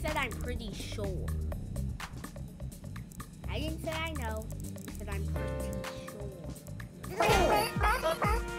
said I'm pretty sure. I didn't say I know. I said I'm pretty sure.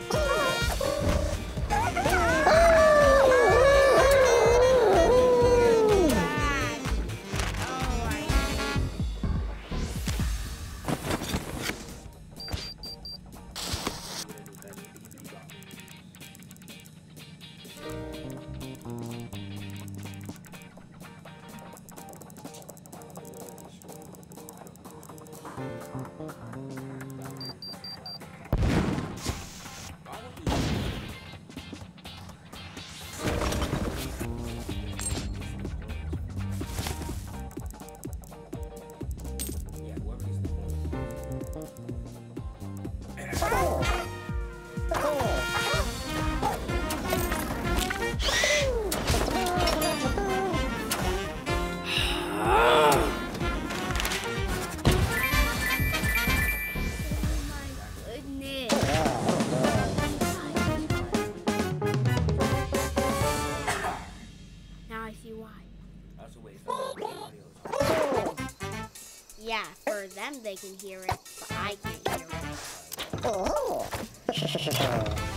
哦，是，是，是，是。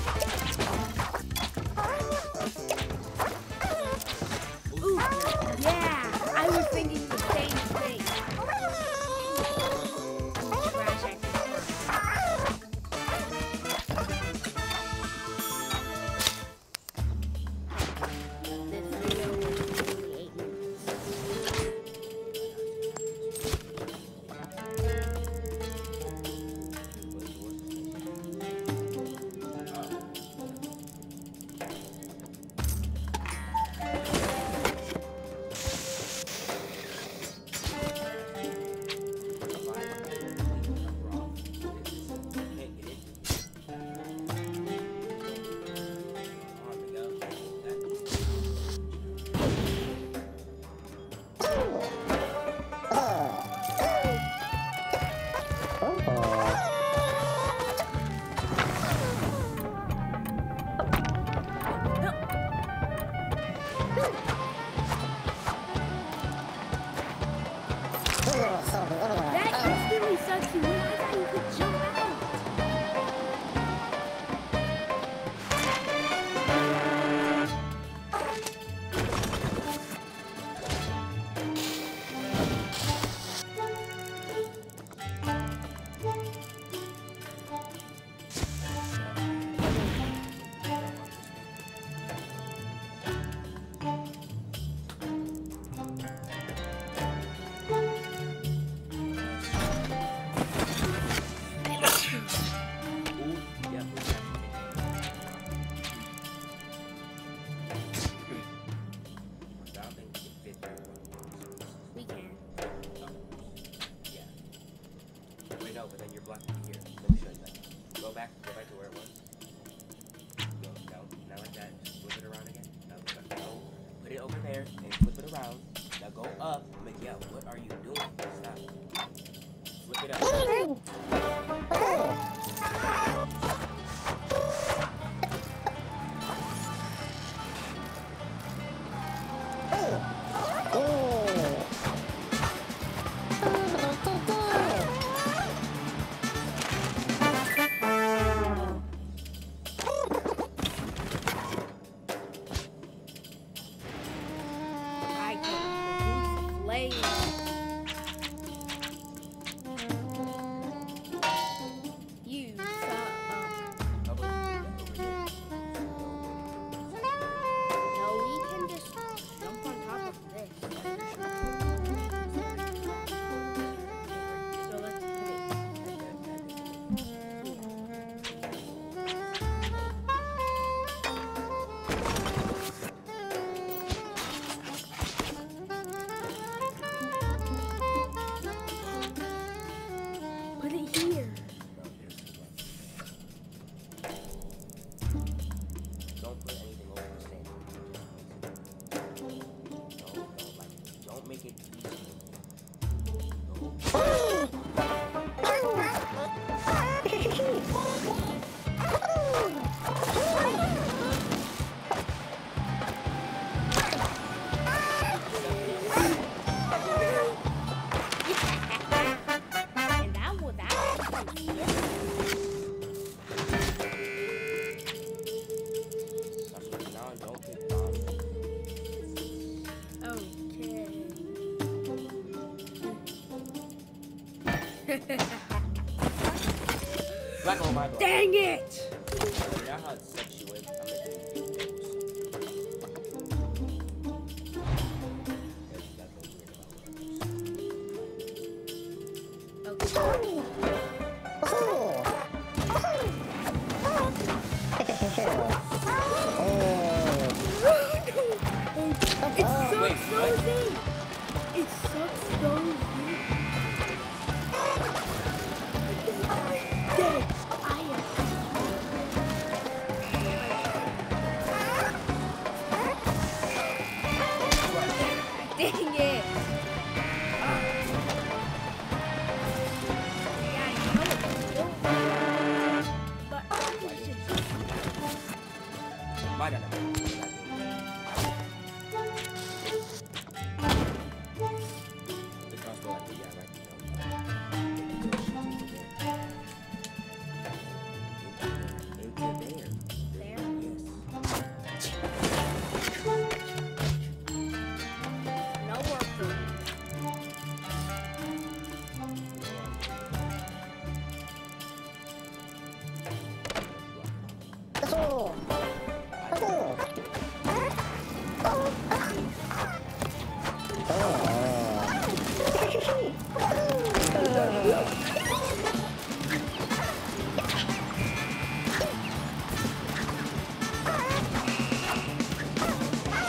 Okay.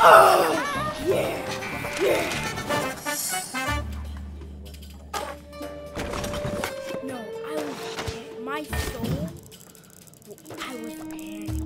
Oh, yeah, yeah. No, I was, my soul, I was panicking.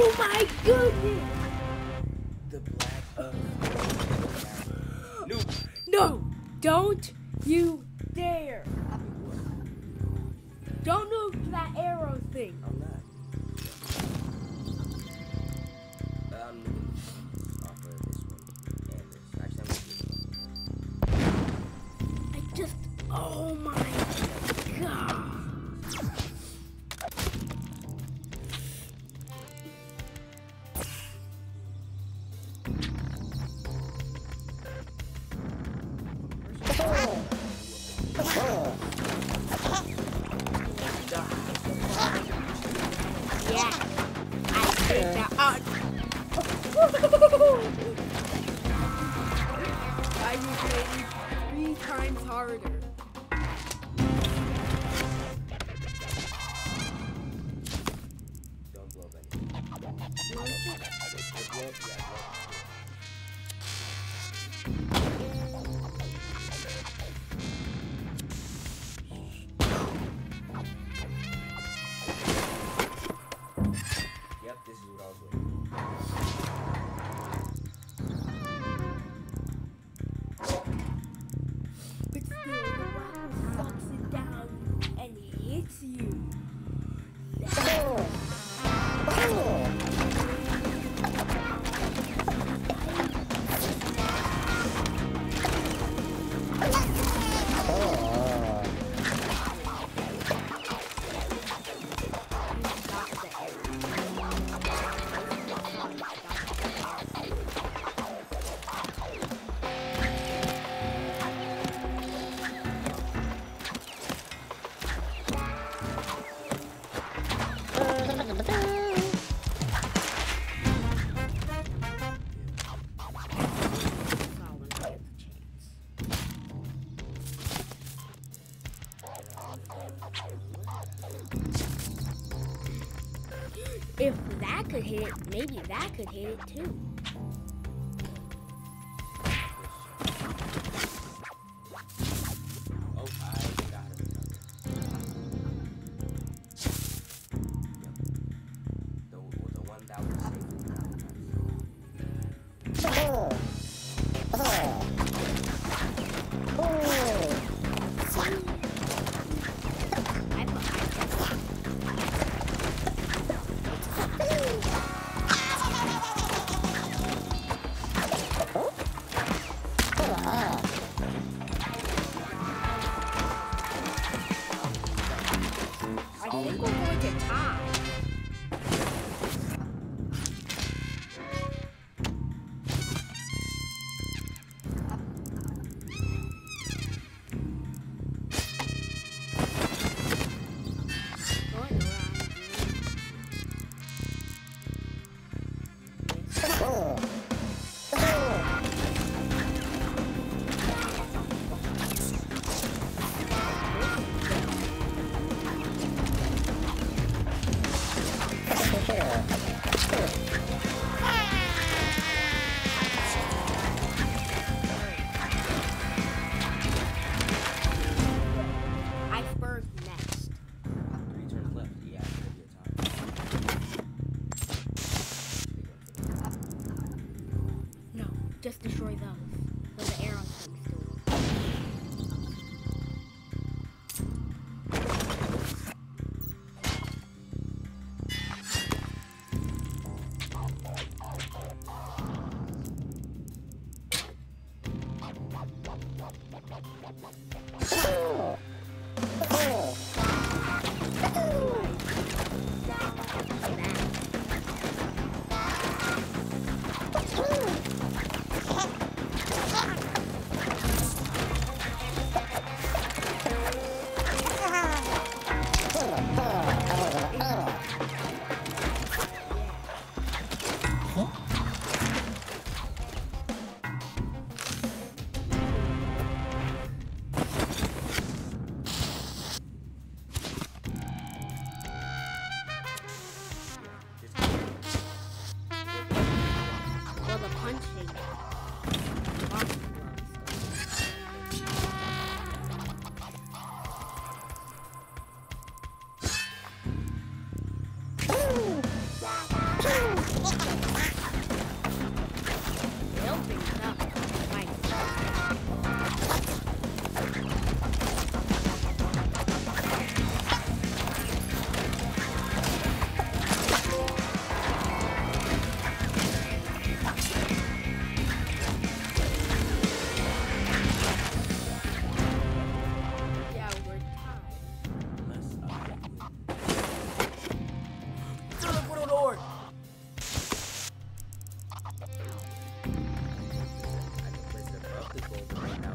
Oh my goodness! The black Noob. No! Don't you maybe that could hit it Yeah.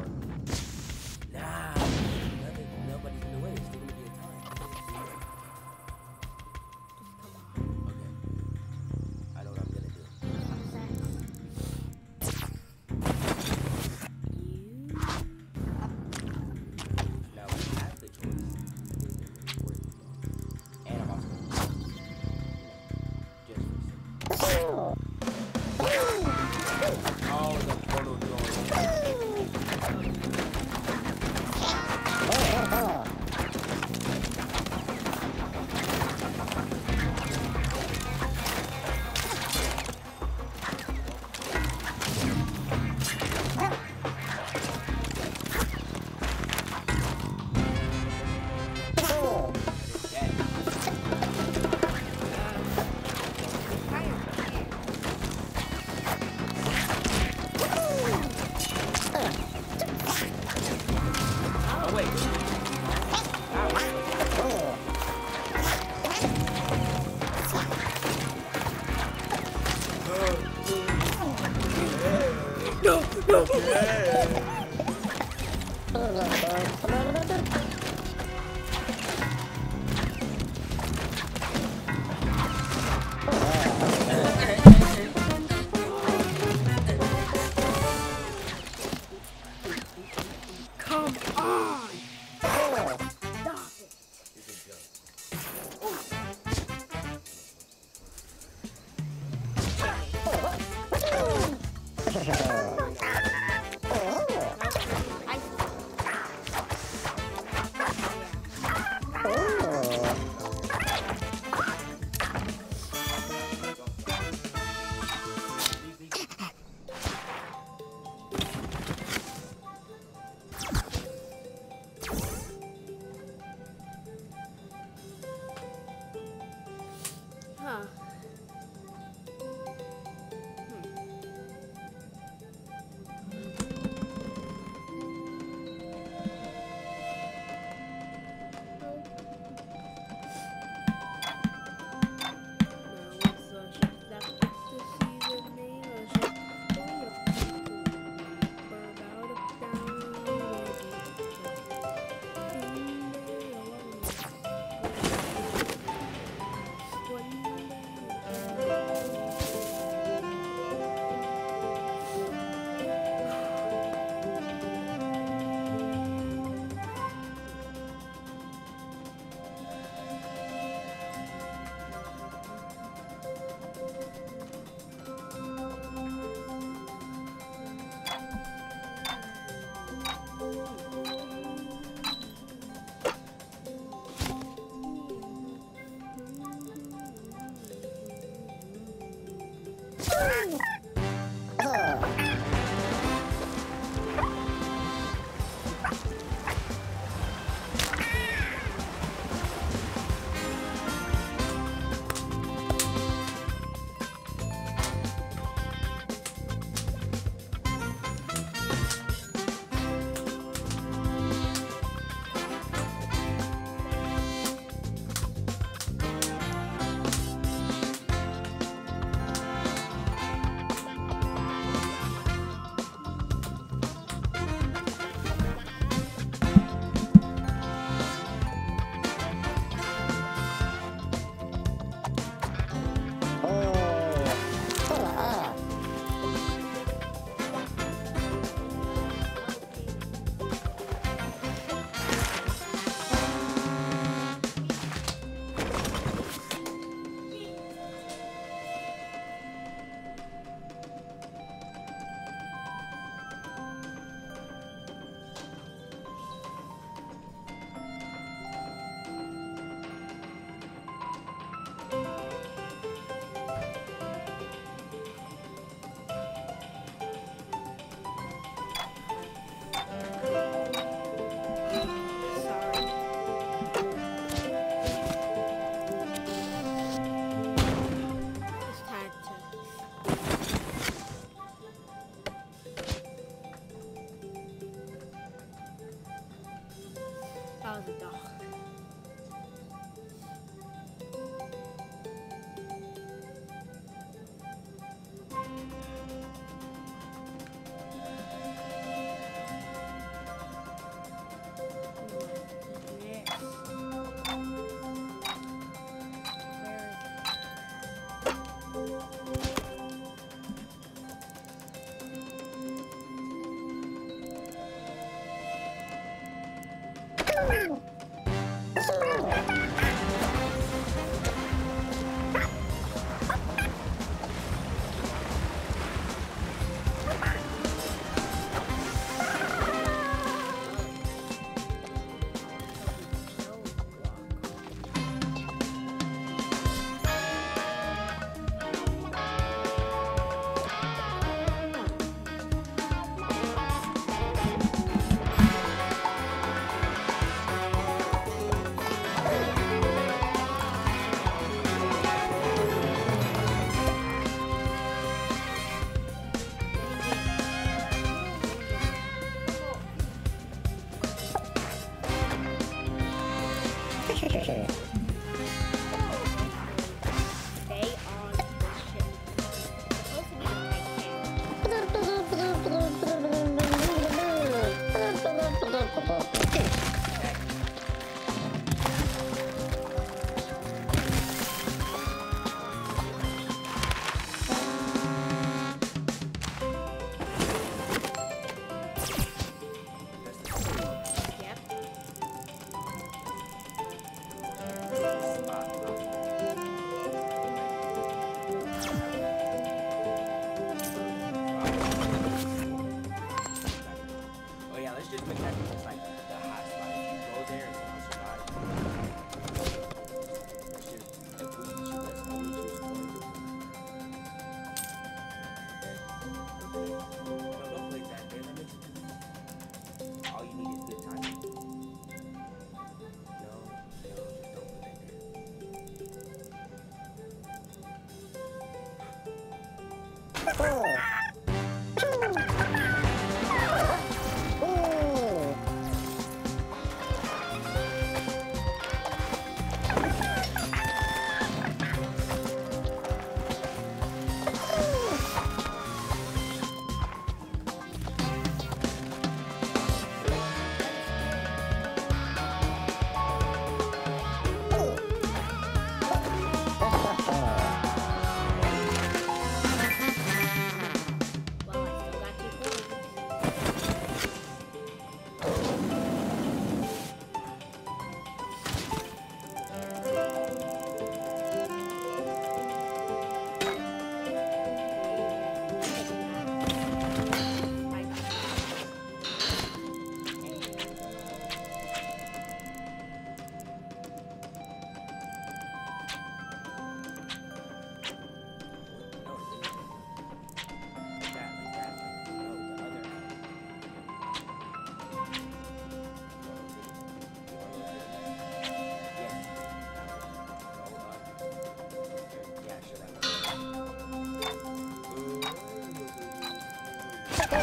Two.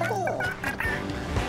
Three.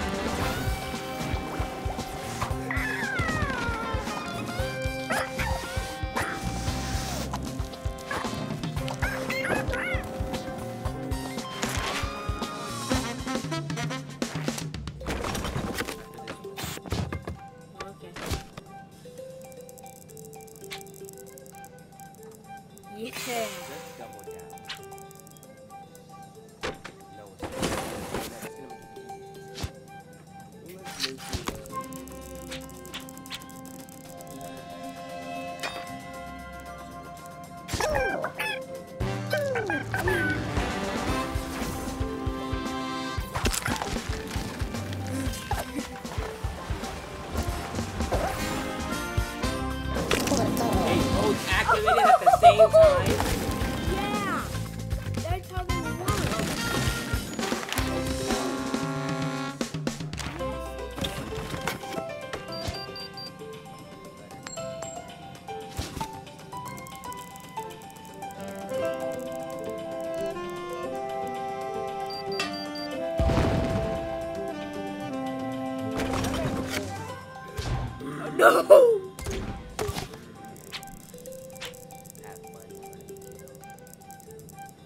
No.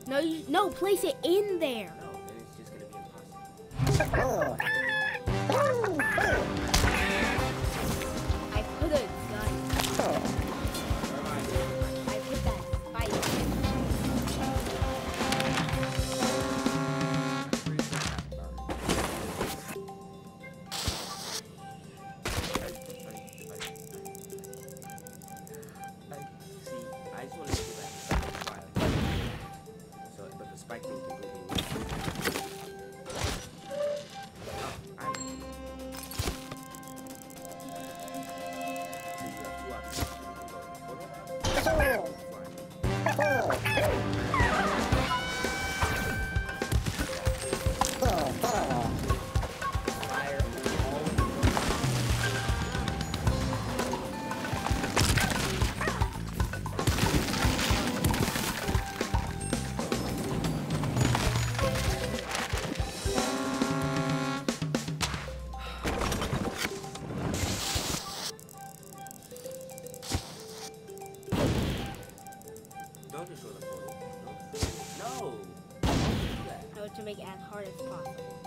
No, you, no, place it in there. No, then Don't destroy the. Don't- No! Don't to make it as hard as possible.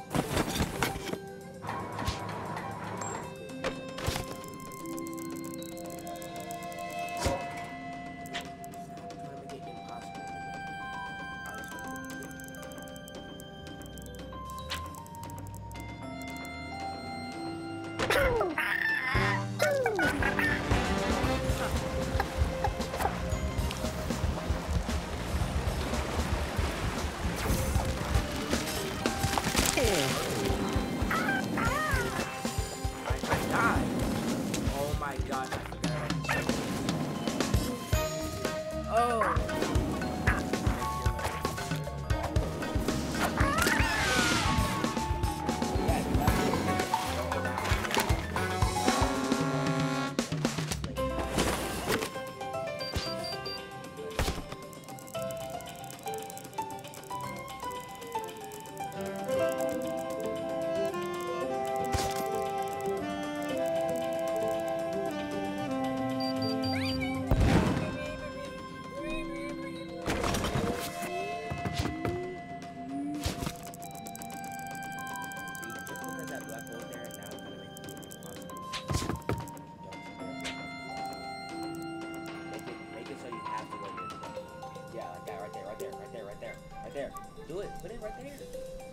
Do it, put it right there.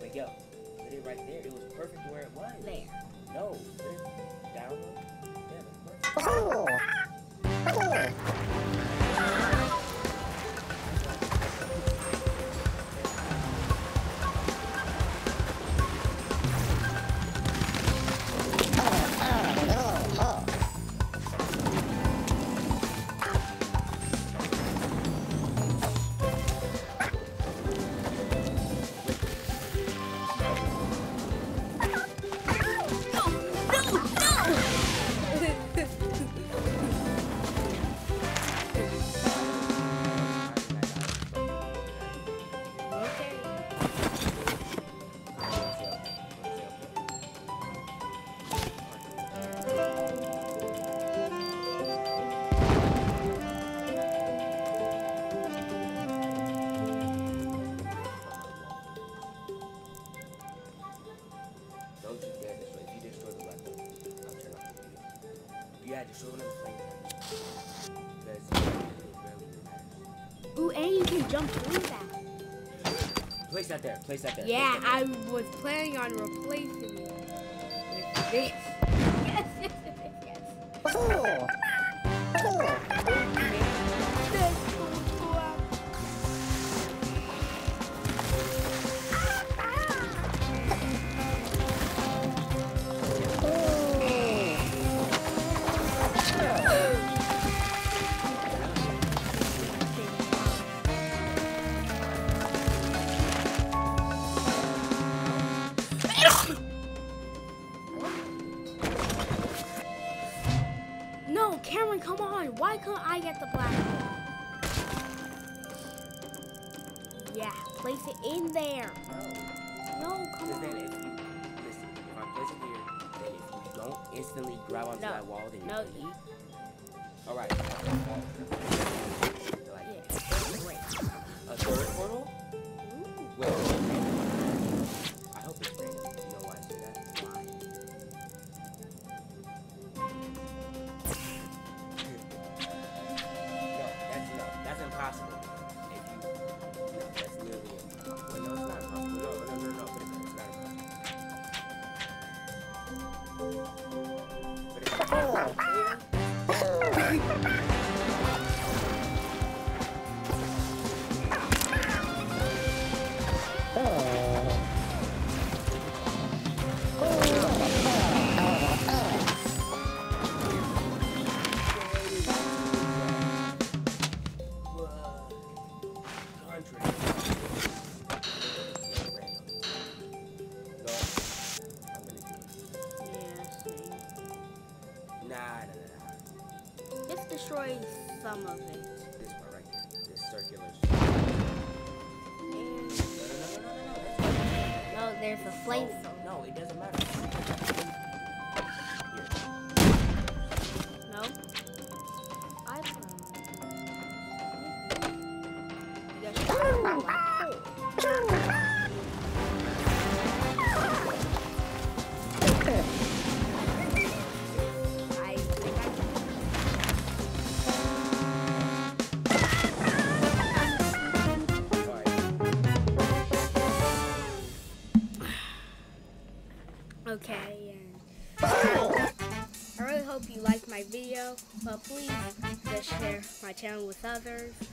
Wait, yo, put it right there. It was perfect where it was. There. No, put it down. Yeah, that's perfect. Okay. Place that there. Place that there. Yeah, place that I was planning on replacing it with this. Yes, yes, yes, yes. That's others.